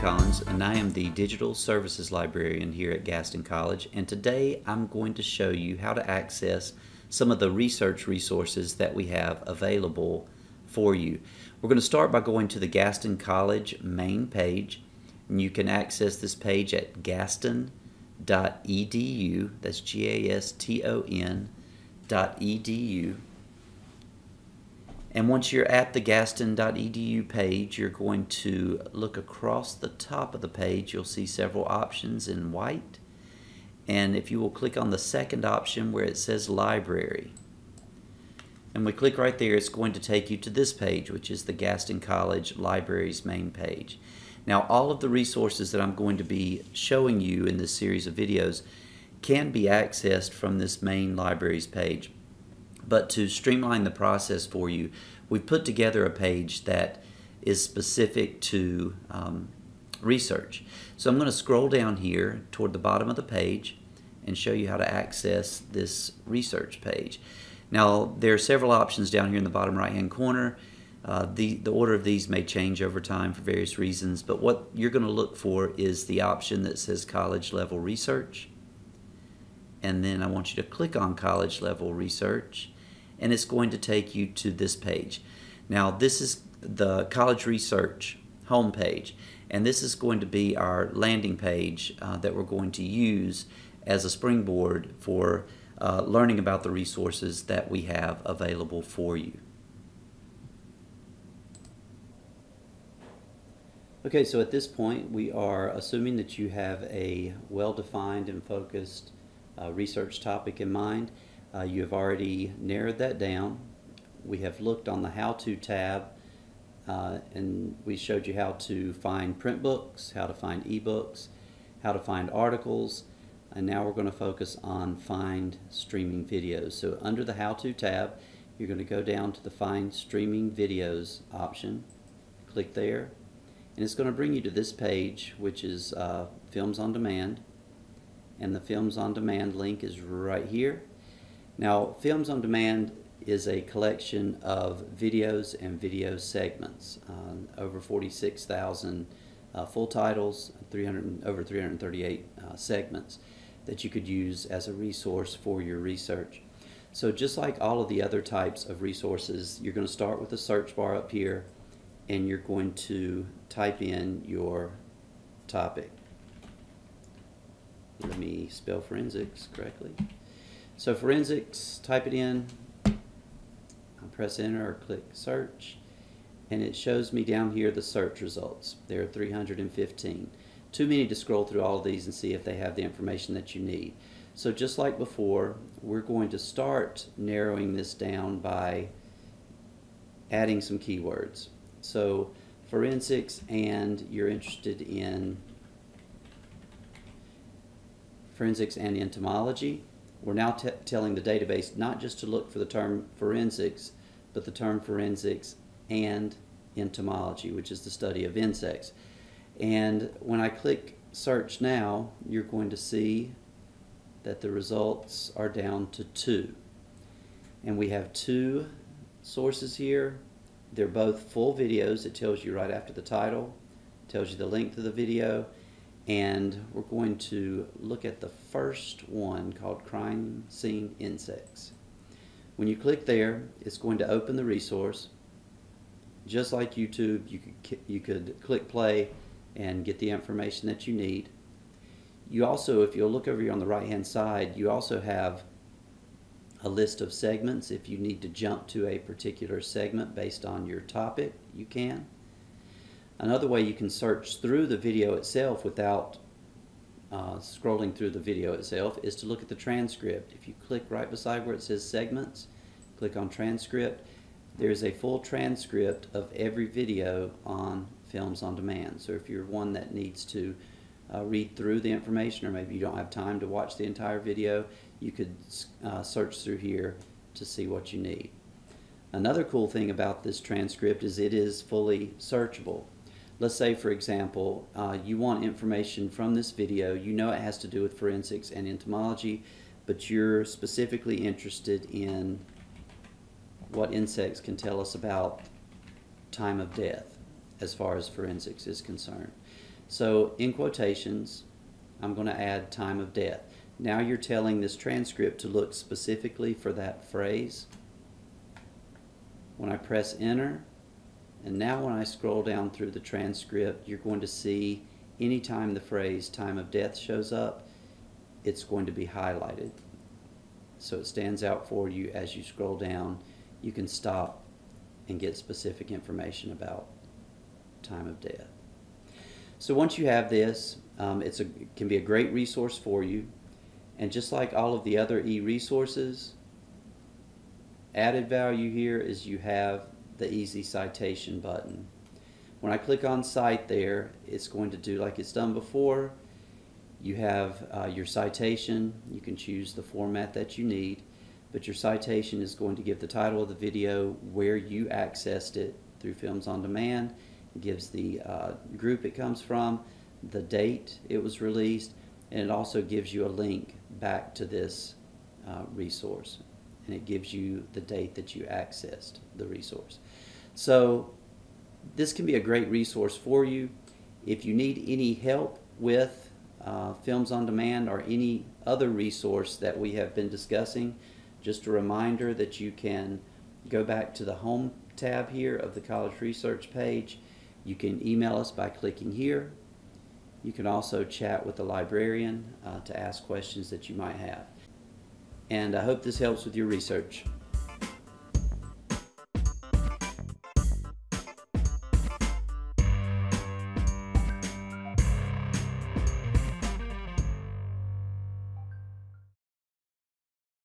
Collins, and I am the Digital Services Librarian here at Gaston College. And today I'm going to show you how to access some of the research resources that we have available for you. We're going to start by going to the Gaston College main page, and you can access this page at gaston.edu. That's G A S T O N dot edu. And once you're at the gaston.edu page, you're going to look across the top of the page. You'll see several options in white. And if you will click on the second option where it says library, and we click right there, it's going to take you to this page, which is the Gaston College Library's main page. Now, all of the resources that I'm going to be showing you in this series of videos can be accessed from this main libraries page. But to streamline the process for you, we've put together a page that is specific to um, research. So I'm going to scroll down here toward the bottom of the page and show you how to access this research page. Now there are several options down here in the bottom right hand corner. Uh, the, the order of these may change over time for various reasons, but what you're going to look for is the option that says college level research. And then I want you to click on college level research and it's going to take you to this page. Now this is the college research homepage and this is going to be our landing page uh, that we're going to use as a springboard for uh, learning about the resources that we have available for you. Okay, so at this point we are assuming that you have a well-defined and focused uh, research topic in mind uh, you have already narrowed that down. We have looked on the How To tab uh, and we showed you how to find print books, how to find ebooks, how to find articles, and now we're going to focus on find streaming videos. So under the How To tab, you're going to go down to the Find Streaming Videos option, click there, and it's going to bring you to this page, which is uh, Films on Demand, and the Films on Demand link is right here. Now, Films on Demand is a collection of videos and video segments, uh, over 46,000 uh, full titles, 300, over 338 uh, segments that you could use as a resource for your research. So just like all of the other types of resources, you're going to start with the search bar up here and you're going to type in your topic. Let me spell forensics correctly. So forensics, type it in, I press enter or click search, and it shows me down here the search results. There are 315. Too many to scroll through all of these and see if they have the information that you need. So just like before, we're going to start narrowing this down by adding some keywords. So forensics and you're interested in forensics and entomology, we're now telling the database not just to look for the term forensics, but the term forensics and entomology, which is the study of insects. And when I click search now, you're going to see that the results are down to two. And we have two sources here. They're both full videos. It tells you right after the title, tells you the length of the video, and we're going to look at the first one called Crime Scene Insects. When you click there, it's going to open the resource. Just like YouTube, you could, you could click play and get the information that you need. You also, if you'll look over here on the right hand side, you also have a list of segments. If you need to jump to a particular segment based on your topic, you can. Another way you can search through the video itself without uh, scrolling through the video itself is to look at the transcript. If you click right beside where it says segments, click on transcript, there's a full transcript of every video on Films on Demand. So if you're one that needs to uh, read through the information or maybe you don't have time to watch the entire video, you could uh, search through here to see what you need. Another cool thing about this transcript is it is fully searchable let's say for example uh, you want information from this video you know it has to do with forensics and entomology but you're specifically interested in what insects can tell us about time of death as far as forensics is concerned So in quotations, I'm going to add time of death. Now you're telling this transcript to look specifically for that phrase. When I press enter, and now when I scroll down through the transcript, you're going to see anytime the phrase time of death shows up, it's going to be highlighted. So it stands out for you as you scroll down. You can stop and get specific information about time of death. So once you have this, um, it's a, it can be a great resource for you. And just like all of the other e-resources, added value here is you have the easy citation button. When I click on cite there, it's going to do like it's done before. You have uh, your citation. You can choose the format that you need, but your citation is going to give the title of the video, where you accessed it through Films on Demand. It gives the uh, group it comes from, the date it was released, and it also gives you a link back to this uh, resource. And it gives you the date that you accessed the resource. So this can be a great resource for you. If you need any help with uh, Films on Demand or any other resource that we have been discussing, just a reminder that you can go back to the Home tab here of the College Research page. You can email us by clicking here. You can also chat with the librarian uh, to ask questions that you might have. And I hope this helps with your research.